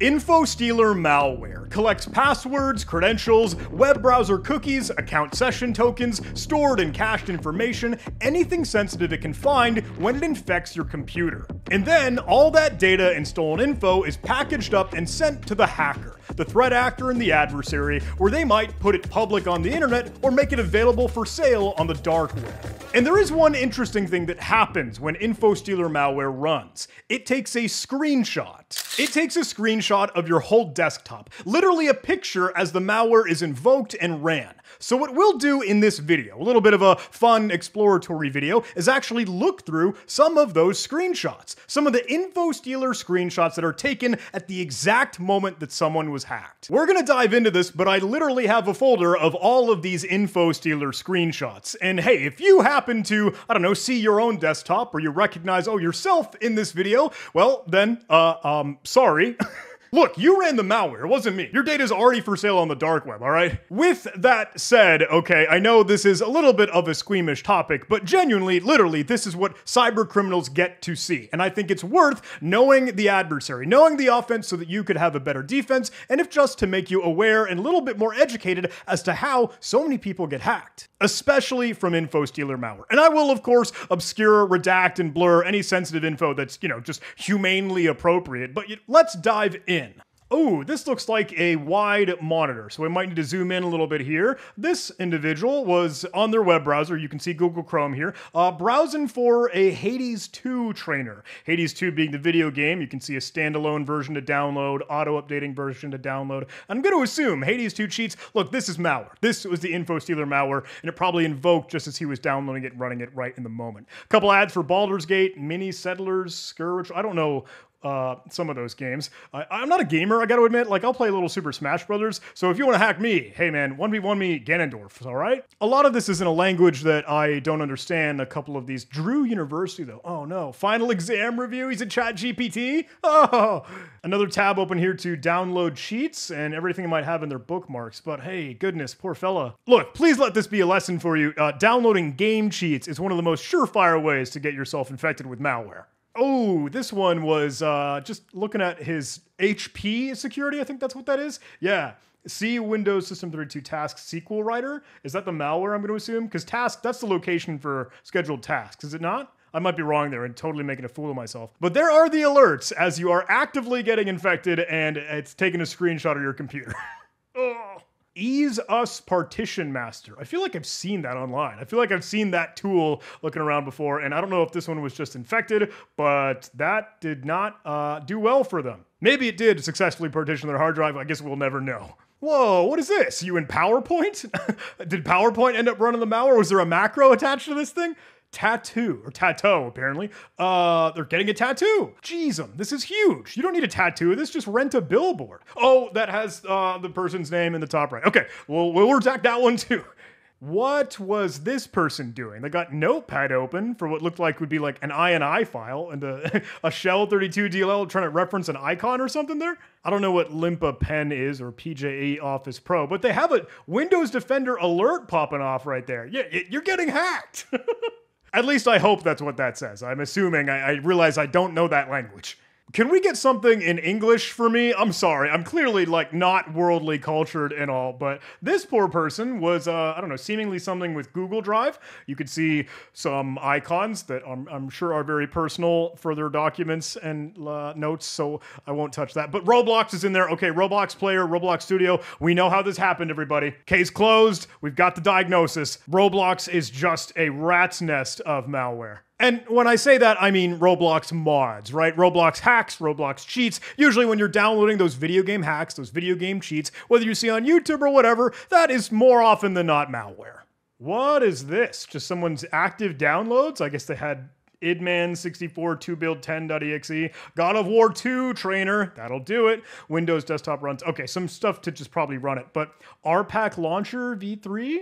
InfoStealer malware collects passwords, credentials, web browser cookies, account session tokens, stored and cached information, anything sensitive it can find when it infects your computer. And then all that data and stolen info is packaged up and sent to the hacker, the threat actor and the adversary, where they might put it public on the internet or make it available for sale on the dark web. And there is one interesting thing that happens when InfoStealer malware runs. It takes a screenshot. It takes a screenshot of your whole desktop, literally a picture as the malware is invoked and ran. So what we'll do in this video, a little bit of a fun exploratory video, is actually look through some of those screenshots. Some of the info stealer screenshots that are taken at the exact moment that someone was hacked. We're gonna dive into this, but I literally have a folder of all of these info stealer screenshots. And hey, if you happen to, I don't know, see your own desktop or you recognize, oh, yourself in this video, well, then, uh, um, sorry. Look, you ran the malware, it wasn't me. Your data's already for sale on the dark web, all right? With that said, okay, I know this is a little bit of a squeamish topic, but genuinely, literally, this is what cyber criminals get to see. And I think it's worth knowing the adversary, knowing the offense so that you could have a better defense, and if just to make you aware and a little bit more educated as to how so many people get hacked, especially from info stealer malware. And I will, of course, obscure, redact, and blur any sensitive info that's, you know, just humanely appropriate, but let's dive in. Oh, this looks like a wide monitor, so we might need to zoom in a little bit here. This individual was on their web browser, you can see Google Chrome here, uh, browsing for a Hades 2 trainer. Hades 2 being the video game, you can see a standalone version to download, auto-updating version to download. I'm going to assume Hades 2 cheats, look, this is malware. This was the info stealer malware, and it probably invoked just as he was downloading it and running it right in the moment. A couple ads for Baldur's Gate, Mini Settlers, Scourge, I don't know uh, some of those games. I, am not a gamer, I gotta admit. Like, I'll play a little Super Smash Brothers. So if you wanna hack me, hey man, 1v1 me Ganondorf, all right? A lot of this is in a language that I don't understand. A couple of these. Drew University, though. Oh no. Final exam review, he's a chat GPT? Oh! Another tab open here to download cheats and everything I might have in their bookmarks. But hey, goodness, poor fella. Look, please let this be a lesson for you. Uh, downloading game cheats is one of the most surefire ways to get yourself infected with malware. Oh, this one was uh, just looking at his HP security. I think that's what that is. Yeah. See Windows System 32 Task SQL Writer. Is that the malware I'm going to assume? Because task, that's the location for scheduled tasks, is it not? I might be wrong there and totally making a fool of myself. But there are the alerts as you are actively getting infected and it's taking a screenshot of your computer. oh. Ease Us Partition Master. I feel like I've seen that online. I feel like I've seen that tool looking around before, and I don't know if this one was just infected, but that did not uh, do well for them. Maybe it did successfully partition their hard drive. I guess we'll never know. Whoa, what is this? You in PowerPoint? did PowerPoint end up running the malware? Was there a macro attached to this thing? Tattoo or tattoo apparently uh they're getting a tattoo jeez um, this is huge you don't need a tattoo this just rent a billboard oh that has uh the person's name in the top right okay well we'll redact that one too what was this person doing? They got Notepad open for what looked like would be like an INI file and a, a Shell 32 DLL trying to reference an icon or something there. I don't know what Limpa Pen is or PJE Office Pro, but they have a Windows Defender alert popping off right there. Yeah, you're getting hacked. At least I hope that's what that says. I'm assuming. I, I realize I don't know that language. Can we get something in English for me? I'm sorry. I'm clearly like not worldly cultured and all, but this poor person was, uh, I don't know, seemingly something with Google Drive. You could see some icons that I'm, I'm sure are very personal for their documents and uh, notes, so I won't touch that. But Roblox is in there. Okay, Roblox player, Roblox studio. We know how this happened, everybody. Case closed. We've got the diagnosis. Roblox is just a rat's nest of malware. And when I say that, I mean Roblox mods, right? Roblox hacks, Roblox cheats. Usually, when you're downloading those video game hacks, those video game cheats, whether you see on YouTube or whatever, that is more often than not malware. What is this? Just someone's active downloads? I guess they had idman 64 2build10.exe god of war 2 trainer that'll do it windows desktop runs okay some stuff to just probably run it but rpac launcher v3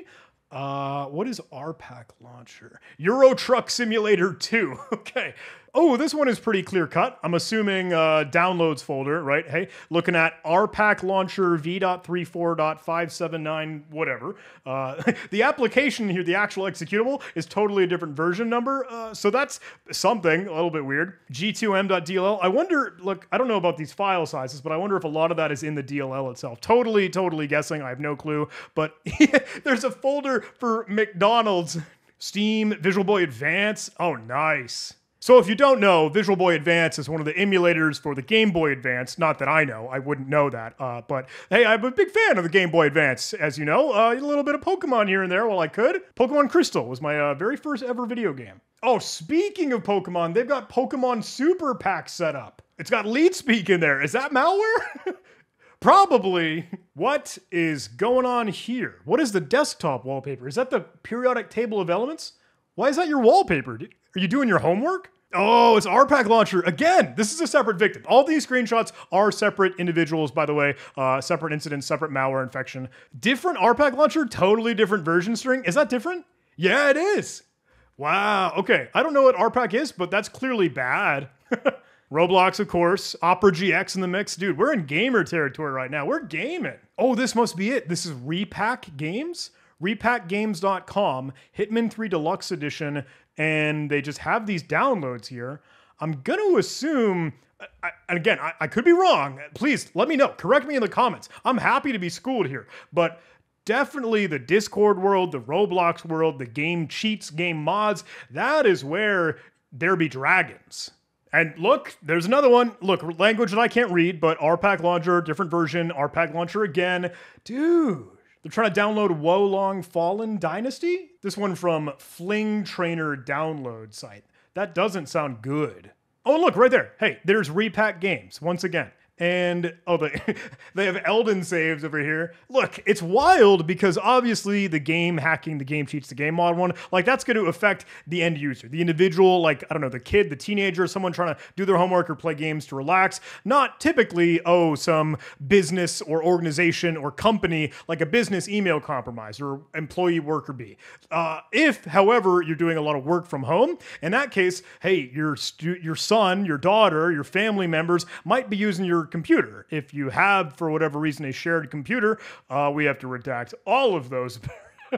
uh, what is RPAC launcher? Euro Truck Simulator 2. okay. Oh, this one is pretty clear cut. I'm assuming uh, downloads folder, right? Hey, looking at RPAC launcher v.34.579, whatever. Uh, the application here, the actual executable, is totally a different version number. Uh, so that's something a little bit weird. G2m.dll. I wonder, look, I don't know about these file sizes, but I wonder if a lot of that is in the DLL itself. Totally, totally guessing. I have no clue. But there's a folder for McDonald's. Steam, Visual Boy Advance. Oh, nice. So if you don't know, Visual Boy Advance is one of the emulators for the Game Boy Advance. Not that I know, I wouldn't know that. Uh, but hey, I'm a big fan of the Game Boy Advance, as you know. Uh, a little bit of Pokemon here and there while I could. Pokemon Crystal was my uh, very first ever video game. Oh, speaking of Pokemon, they've got Pokemon Super Pack set up. It's got lead speak in there. Is that malware? Probably. What is going on here? What is the desktop wallpaper? Is that the periodic table of elements? Why is that your wallpaper? Are you doing your homework? Oh, it's RPAC launcher. Again, this is a separate victim. All these screenshots are separate individuals, by the way, uh, separate incidents, separate malware infection. Different RPAC launcher, totally different version string. Is that different? Yeah, it is. Wow. Okay. I don't know what RPAC is, but that's clearly bad. Roblox, of course. Opera GX in the mix. Dude, we're in gamer territory right now. We're gaming. Oh, this must be it. This is Repack Games? repackgames.com, Hitman 3 Deluxe Edition, and they just have these downloads here. I'm going to assume, I, and again, I, I could be wrong. Please let me know. Correct me in the comments. I'm happy to be schooled here, but definitely the Discord world, the Roblox world, the game cheats, game mods, that is where there be dragons. And look, there's another one. Look, language that I can't read, but RPAC launcher, different version, RPAC launcher again. Dude, they're trying to download Wo Long Fallen Dynasty? This one from Fling Trainer download site. That doesn't sound good. Oh, look, right there. Hey, there's Repack Games once again. And oh, they they have Elden saves over here. Look, it's wild because obviously the game hacking, the game cheats, the game mod one, like that's going to affect the end user, the individual, like I don't know, the kid, the teenager, someone trying to do their homework or play games to relax. Not typically, oh, some business or organization or company like a business email compromise or employee worker bee. Uh, if, however, you're doing a lot of work from home, in that case, hey, your stu- your son, your daughter, your family members might be using your computer. If you have, for whatever reason, a shared computer, uh, we have to redact all of those.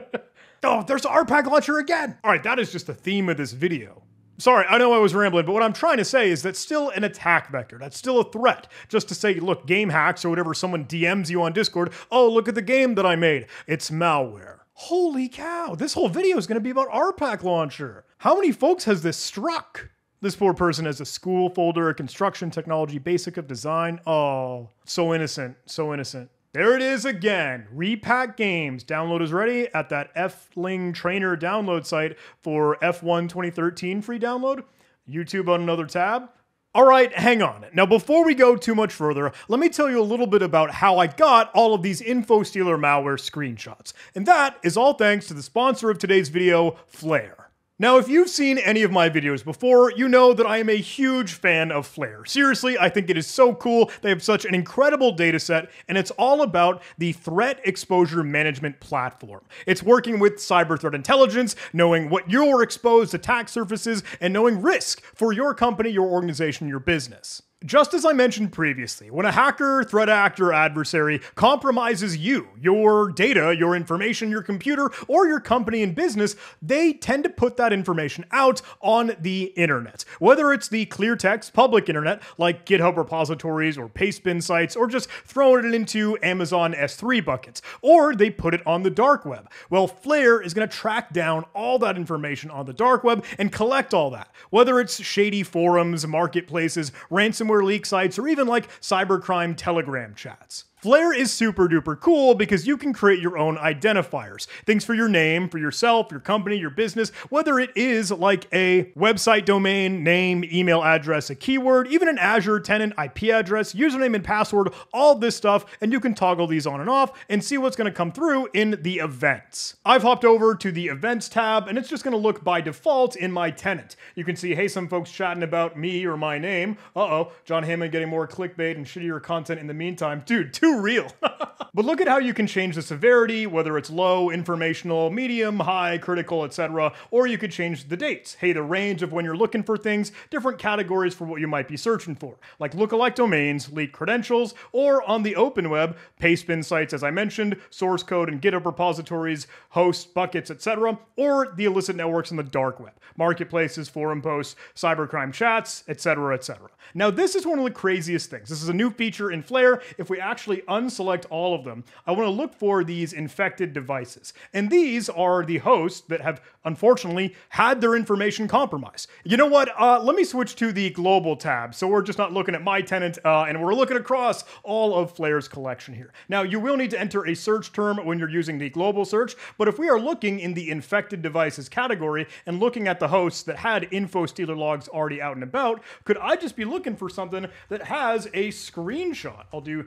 oh, there's the RPAC launcher again. All right, that is just the theme of this video. Sorry, I know I was rambling, but what I'm trying to say is that's still an attack vector. That's still a threat. Just to say, look, game hacks or whatever, someone DMs you on Discord, oh, look at the game that I made. It's malware. Holy cow, this whole video is going to be about RPAC launcher. How many folks has this struck? This poor person has a school folder, a construction technology basic of design. Oh, so innocent, so innocent. There it is again. Repack Games. Download is ready at that Fling Trainer download site for F1 2013 free download. YouTube on another tab. All right, hang on. Now, before we go too much further, let me tell you a little bit about how I got all of these InfoStealer malware screenshots. And that is all thanks to the sponsor of today's video, Flare. Now, if you've seen any of my videos before, you know that I am a huge fan of Flare. Seriously, I think it is so cool. They have such an incredible data set, and it's all about the threat exposure management platform. It's working with cyber threat intelligence, knowing what your exposed attack surfaces, and knowing risk for your company, your organization, your business. Just as I mentioned previously, when a hacker, threat actor, adversary compromises you, your data, your information, your computer, or your company and business, they tend to put that information out on the internet. Whether it's the clear text public internet, like GitHub repositories or pastebin sites, or just throwing it into Amazon S3 buckets, or they put it on the dark web. Well, Flare is going to track down all that information on the dark web and collect all that. Whether it's shady forums, marketplaces, ransomware ransomware leak sites, or even like cybercrime telegram chats. Flare is super duper cool because you can create your own identifiers. Things for your name, for yourself, your company, your business, whether it is like a website domain, name, email address, a keyword, even an Azure tenant IP address, username and password, all this stuff, and you can toggle these on and off and see what's gonna come through in the events. I've hopped over to the events tab and it's just gonna look by default in my tenant. You can see, hey, some folks chatting about me or my name. Uh-oh, John Hammond getting more clickbait and shittier content in the meantime. Dude, too real. but look at how you can change the severity, whether it's low, informational, medium, high, critical, etc. Or you could change the dates. Hey, the range of when you're looking for things, different categories for what you might be searching for, like lookalike domains, leaked credentials, or on the open web, pastebin sites, as I mentioned, source code and GitHub repositories, hosts, buckets, etc., or the illicit networks in the dark web, marketplaces, forum posts, cybercrime chats, etc., etc. Now, this is one of the craziest things. This is a new feature in Flare. If we actually unselect all of them, I want to look for these infected devices. And these are the hosts that have unfortunately had their information compromised. You know what? Uh, let me switch to the global tab. So we're just not looking at my tenant uh, and we're looking across all of Flare's collection here. Now, you will need to enter a search term when you're using the global search, but if we are looking in the infected devices category and looking at the hosts that had info stealer logs already out and about, could I just be looking for something that has a screenshot? I'll do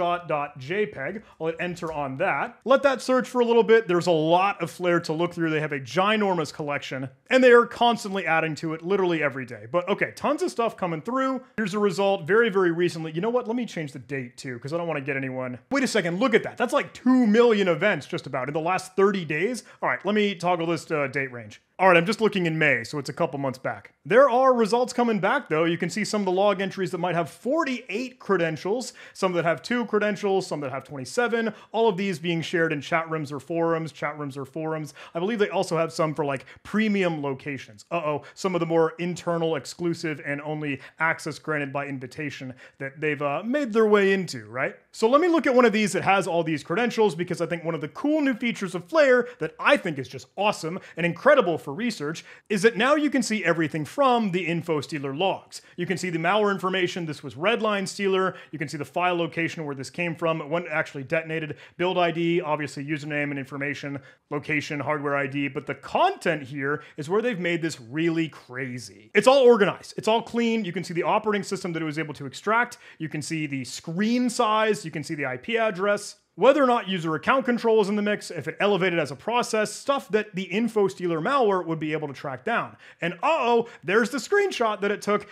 screenshot.jpg. I'll hit enter on that. Let that search for a little bit. There's a lot of Flare to look through. They have a ginormous collection and they are constantly adding to it literally every day. But okay, tons of stuff coming through. Here's a result very, very recently. You know what? Let me change the date too because I don't want to get anyone. Wait a second. Look at that. That's like 2 million events just about in the last 30 days. All right, let me toggle this uh, date range. All right, I'm just looking in May, so it's a couple months back. There are results coming back though. You can see some of the log entries that might have 48 credentials, some that have two credentials, some that have 27, all of these being shared in chat rooms or forums, chat rooms or forums. I believe they also have some for like premium locations. Uh-oh, some of the more internal, exclusive, and only access granted by invitation that they've uh, made their way into, right? So let me look at one of these that has all these credentials because I think one of the cool new features of Flare that I think is just awesome and incredible for for research is that now you can see everything from the info stealer logs. You can see the malware information. This was Redline Stealer. You can see the file location where this came from, when it actually detonated, build ID, obviously username and information, location, hardware ID. But the content here is where they've made this really crazy. It's all organized. It's all clean. You can see the operating system that it was able to extract. You can see the screen size. You can see the IP address whether or not user account control is in the mix, if it elevated as a process, stuff that the info stealer malware would be able to track down. And uh-oh, there's the screenshot that it took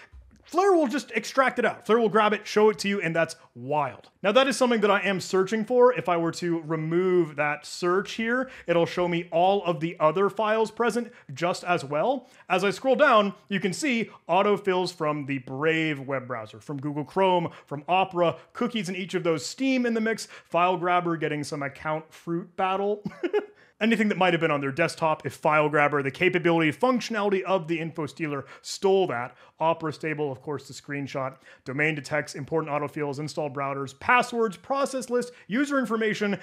Flare will just extract it out. Flare will grab it, show it to you, and that's wild. Now that is something that I am searching for. If I were to remove that search here, it'll show me all of the other files present just as well. As I scroll down, you can see autofills from the Brave web browser, from Google Chrome, from Opera, cookies in each of those Steam in the mix, file grabber getting some account fruit battle. anything that might have been on their desktop if file grabber, the capability, functionality of the info stealer stole that. Opera stable, of course, the screenshot. Domain detects important autofills, installed routers, passwords, process list, user information.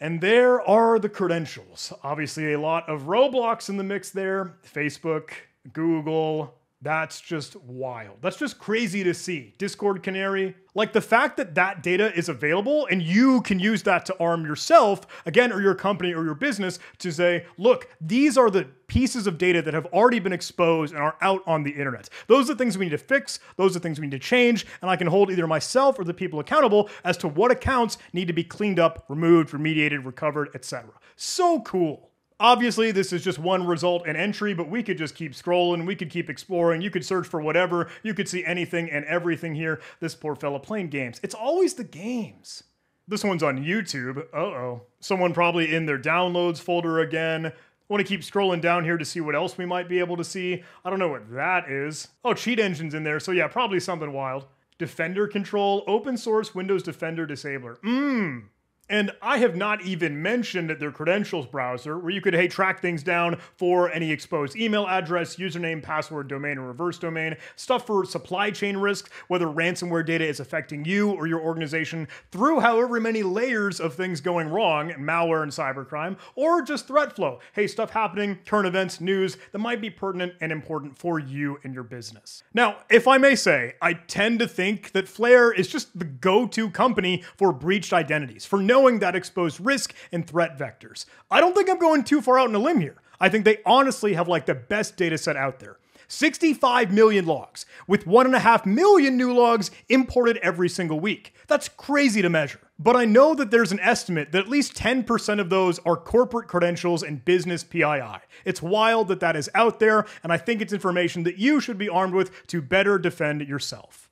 And there are the credentials. Obviously, a lot of Roblox in the mix there. Facebook, Google, that's just wild. That's just crazy to see. Discord Canary, like the fact that that data is available and you can use that to arm yourself, again, or your company or your business to say, look, these are the pieces of data that have already been exposed and are out on the internet. Those are the things we need to fix. Those are things we need to change. And I can hold either myself or the people accountable as to what accounts need to be cleaned up, removed, remediated, recovered, etc. So cool. Obviously, this is just one result and entry, but we could just keep scrolling. We could keep exploring. You could search for whatever. You could see anything and everything here. This poor fella playing games. It's always the games. This one's on YouTube. Uh-oh. Someone probably in their downloads folder again. I want to keep scrolling down here to see what else we might be able to see. I don't know what that is. Oh, cheat engine's in there, so yeah, probably something wild. Defender control, open source Windows Defender disabler. Mmm. And I have not even mentioned their credentials browser, where you could, hey, track things down for any exposed email address, username, password, domain, or reverse domain, stuff for supply chain risks, whether ransomware data is affecting you or your organization through however many layers of things going wrong, malware and cybercrime, or just threat flow. Hey, stuff happening, current events, news that might be pertinent and important for you and your business. Now, if I may say, I tend to think that Flare is just the go to company for breached identities, for no knowing that exposed risk and threat vectors. I don't think I'm going too far out on a limb here. I think they honestly have like the best data set out there. 65 million logs, with 1.5 million new logs imported every single week. That's crazy to measure. But I know that there's an estimate that at least 10% of those are corporate credentials and business PII. It's wild that that is out there, and I think it's information that you should be armed with to better defend yourself.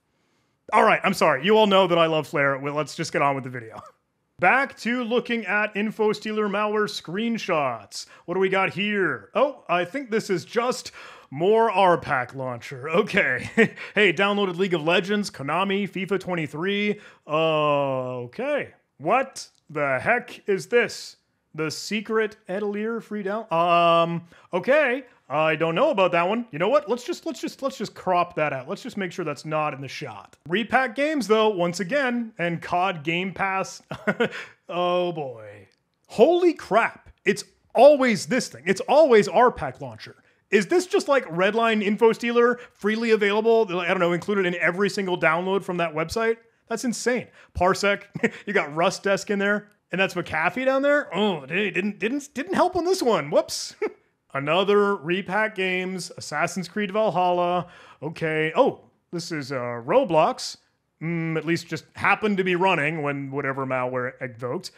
All right, I'm sorry. You all know that I love Flare. Well, let's just get on with the video. Back to looking at info InfoStealer malware screenshots. What do we got here? Oh, I think this is just more RPAC launcher. Okay. hey, downloaded League of Legends, Konami, FIFA 23. Uh, okay. What the heck is this? The secret Edelier free? Um, okay. I don't know about that one. You know what? Let's just let's just let's just crop that out. Let's just make sure that's not in the shot. Repack games though, once again, and COD Game Pass. oh boy. Holy crap. It's always this thing. It's always RPAC launcher. Is this just like Redline Info Stealer freely available? I don't know, included in every single download from that website? That's insane. Parsec, you got RustDesk in there, and that's McAfee down there. Oh, didn't didn't didn't help on this one. Whoops. Another repack games, Assassin's Creed Valhalla. Okay. Oh, this is uh, Roblox. Mm, at least just happened to be running when whatever malware evoked.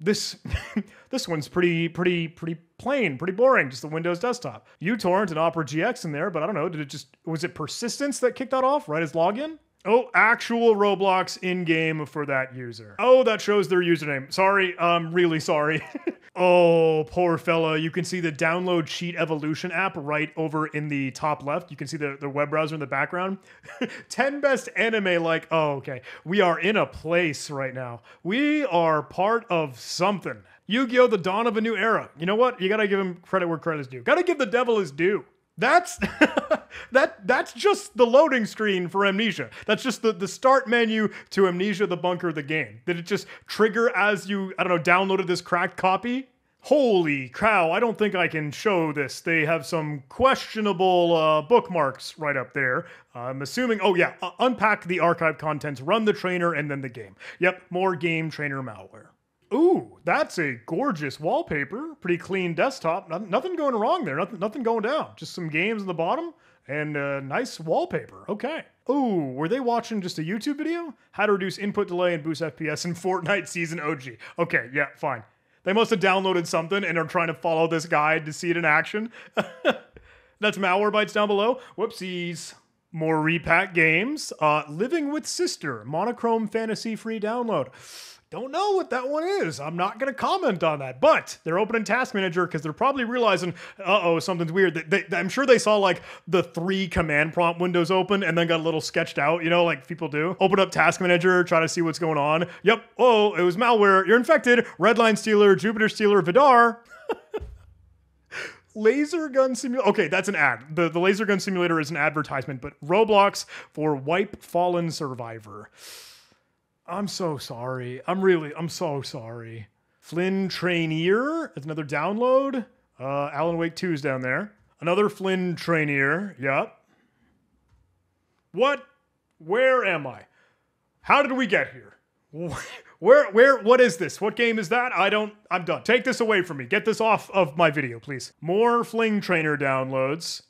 This this one's pretty pretty pretty plain, pretty boring. Just the Windows desktop. uTorrent and Opera GX in there, but I don't know. Did it just was it persistence that kicked that off right as login? Oh, actual Roblox in game for that user. Oh, that shows their username. Sorry, I'm really sorry. oh, poor fella. You can see the download cheat evolution app right over in the top left. You can see the, the web browser in the background. 10 best anime, like, oh, okay. We are in a place right now. We are part of something. Yu Gi Oh! The Dawn of a New Era. You know what? You gotta give him credit where credit is due. Gotta give the devil his due. That's that that's just the loading screen for Amnesia. That's just the, the start menu to Amnesia the Bunker the game. Did it just trigger as you I don't know downloaded this cracked copy? Holy cow, I don't think I can show this. They have some questionable uh, bookmarks right up there. I'm assuming, oh yeah, uh, unpack the archive contents, run the trainer, and then the game. Yep, more game trainer malware. Ooh, that's a gorgeous wallpaper. Pretty clean desktop. Nothing, nothing going wrong there. Nothing, nothing going down. Just some games in the bottom and nice wallpaper. Okay. Ooh, were they watching just a YouTube video? How to reduce input delay and boost FPS in Fortnite Season OG. Okay, yeah, fine. They must have downloaded something and are trying to follow this guide to see it in action. That's Malwarebytes down below. Whoopsies. More repack games. Uh, Living with Sister, monochrome fantasy free download. Don't know what that one is. I'm not going to comment on that. But they're opening Task Manager because they're probably realizing, uh oh, something's weird. They, they, I'm sure they saw like the three command prompt windows open and then got a little sketched out, you know, like people do. Open up Task Manager, try to see what's going on. Yep. Oh, it was malware. You're infected. Redline Stealer, Jupyter Stealer, Vidar. laser gun simulator. Okay, that's an ad. The, the laser gun simulator is an advertisement, but Roblox for Wipe Fallen Survivor. I'm so sorry. I'm really, I'm so sorry. Fling Trainer that's another download. Uh, Alan Wake 2 is down there. Another Fling Trainer. Yep. What? Where am I? How did we get here? Where, where, what is this? What game is that? I don't, I'm done. Take this away from me. Get this off of my video, please. More Fling Trainer downloads.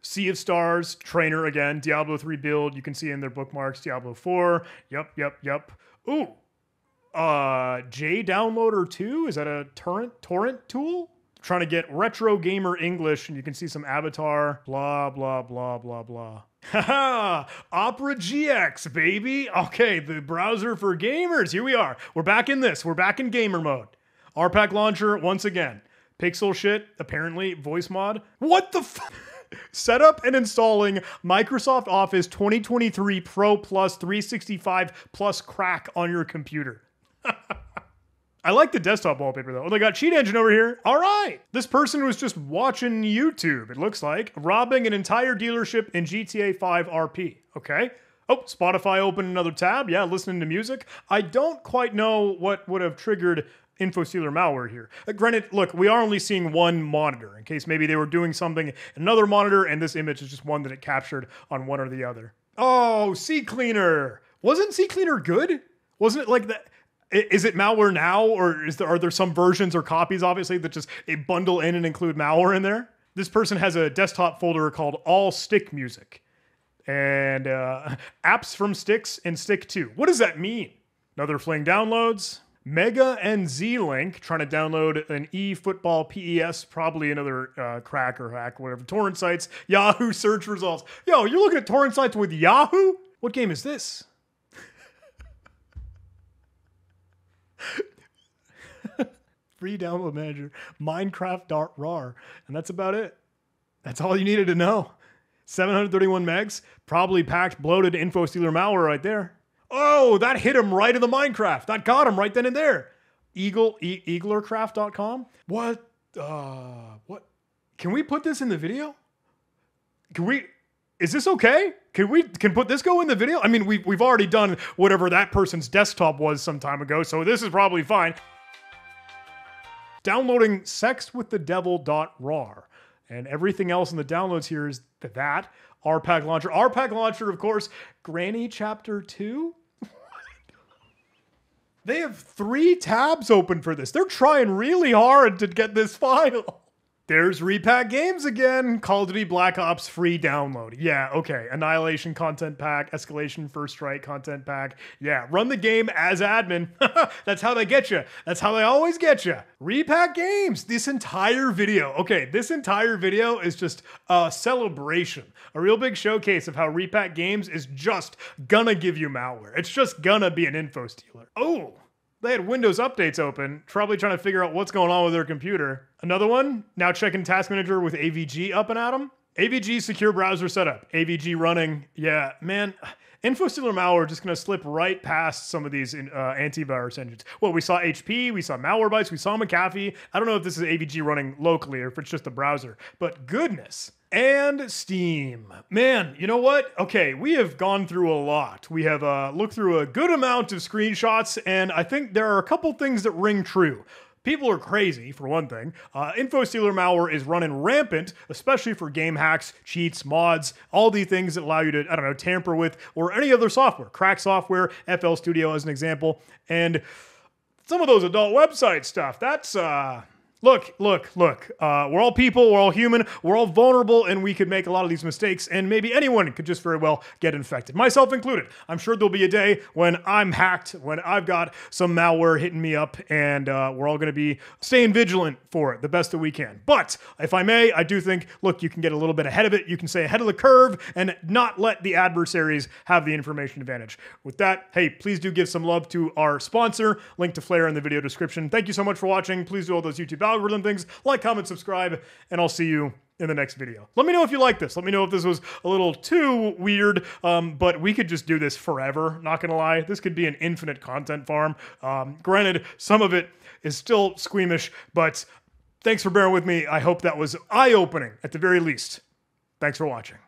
Sea of Stars, Trainer again, Diablo 3 build. You can see in their bookmarks, Diablo 4. Yep, yep, yep. Ooh, uh, JDownloader 2? Is that a torrent torrent tool? Trying to get retro gamer English, and you can see some avatar, blah, blah, blah, blah, blah. Opera GX, baby. Okay, the browser for gamers. Here we are. We're back in this. We're back in gamer mode. RPAC launcher once again. Pixel shit, apparently, Voicemod. What the f- Setup and installing Microsoft Office 2023 Pro Plus 365 Plus crack on your computer. I like the desktop wallpaper though. Oh, they got Cheat Engine over here. All right. This person was just watching YouTube, it looks like, robbing an entire dealership in GTA 5 RP. Okay. Oh, Spotify opened another tab. Yeah, listening to music. I don't quite know what would have triggered InfoStealer malware here. Uh, granted, look, we are only seeing one monitor in case maybe they were doing something in another monitor and this image is just one that it captured on one or the other. Oh, CCleaner. Wasn't CCleaner good? Wasn't it like that? Is it malware now, or is there are there some versions or copies, obviously, that just a bundle in and include malware in there? This person has a desktop folder called All Stick Music, and uh, apps from Sticks and Stick 2. What does that mean? Another fling downloads. Mega and Z Link trying to download an eFootball PES, probably another uh, crack or hack, whatever. Torrent sites, Yahoo search results. Yo, you're looking at torrent sites with Yahoo? What game is this? Free download manager, Minecraft.rar. And that's about it. That's all you needed to know. 731 megs, probably packed, bloated info stealer malware right there. Oh, that hit him right in the Minecraft. That got him right then and there. Eagle, e- eaglercraft.com. What? Uh, what? Can we put this in the video? Can we? Is this okay? Can we can put this go in the video? I mean, we've we've already done whatever that person's desktop was some time ago, so this is probably fine. Downloading sexwiththedevil.rar and everything else in the downloads here is that RPAC launcher, RPAC launcher, of course, Granny Chapter Two. They have three tabs open for this. They're trying really hard to get this file. There's Repack Games again. Call of Duty Black Ops free download. Yeah, okay. Annihilation content pack, Escalation First Strike content pack. Yeah, run the game as admin. That's how they get you. That's how they always get you. Repack Games. This entire video. Okay, this entire video is just a celebration, a real big showcase of how Repack Games is just gonna give you malware. It's just gonna be an info stealer. Oh, they had Windows updates open, probably trying to figure out what's going on with their computer. Another one, now checking Task Manager with AVG up and at them. AVG secure browser setup, AVG running. Yeah, man, InfoStealer malware just going to slip right past some of these uh, antivirus engines. Well, we saw HP, we saw Malwarebytes, we saw McAfee. I don't know if this is AVG running locally or if it's just a browser, but goodness and Steam. Man, you know what? Okay, we have gone through a lot. We have uh, looked through a good amount of screenshots, and I think there are a couple things that ring true. People are crazy, for one thing. Uh, InfoStealer malware is running rampant, especially for game hacks, cheats, mods, all the things that allow you to, I don't know, tamper with or any other software. Crack software, FL Studio as an example. And some of those adult website stuff, that's, uh, Look, look, look. Uh, we're all people, we're all human, we're all vulnerable, and we could make a lot of these mistakes, and maybe anyone could just very well get infected, myself included. I'm sure there'll be a day when I'm hacked, when I've got some malware hitting me up, and uh, we're all going to be staying vigilant for it the best that we can. But if I may, I do think, look, you can get a little bit ahead of it, you can stay ahead of the curve, and not let the adversaries have the information advantage. With that, hey, please do give some love to our sponsor. Link to Flare in the video description. Thank you so much for watching. Please do all those YouTube algorithm things. Like, comment, subscribe, and I'll see you in the next video. Let me know if you like this. Let me know if this was a little too weird, um, but we could just do this forever, not gonna lie. This could be an infinite content farm. Um, granted, some of it is still squeamish, but thanks for bearing with me. I hope that was eye-opening at the very least. Thanks for watching.